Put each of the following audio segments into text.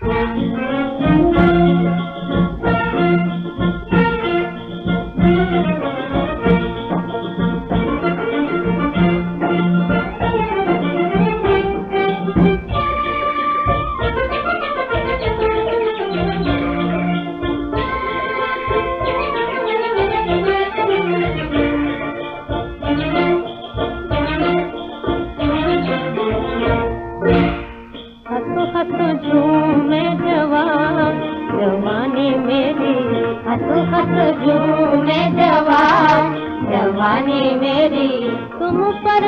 Thank you. झूमे जवान मेरी हंसो हंसो जवान मेरी तुम पर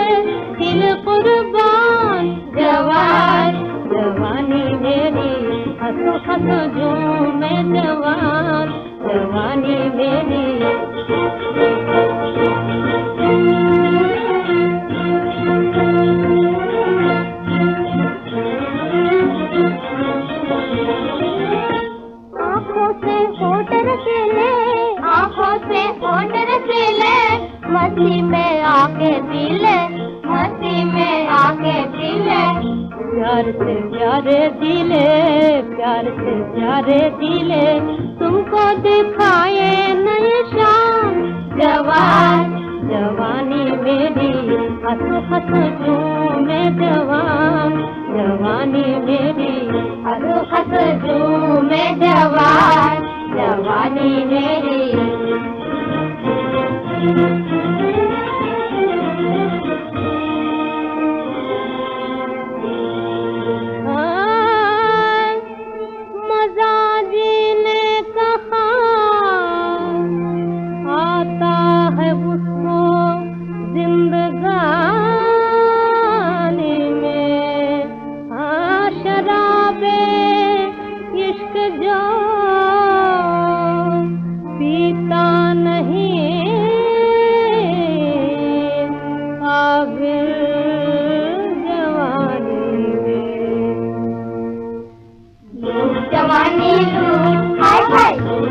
दिल कुर्बान जवान जवानी मेरी हंसो हंसो झूमे जवान जवानी मेरी से होठ रसीले आँखों से होठ रसीले मस्ती में आके पीले मस्ती में आके पीले प्यार से प्यारे दिले प्यार से प्यारे दिले तुमको दिखाए नए शान। जवान, जवानी मेरी, हंसो हंसो झूमे जवान। जवानी मेरी, हंसो हंसो झूमे जवानी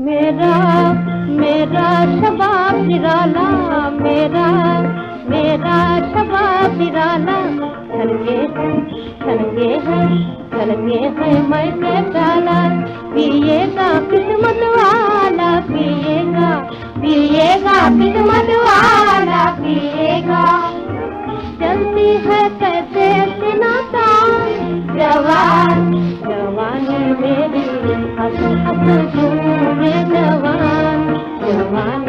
मेरी मेरी शबाब निराला मेरा मेरा शबाब निराला छलके हैं छलके हैं छलके हैं मैं के डाला। पिएगा किस्मत वाला, पिएगा पिएगा किस्मत वाला, पिएगा। चलती है कैसे नाता जवान, जवानी मेरी I'll so happy be the one.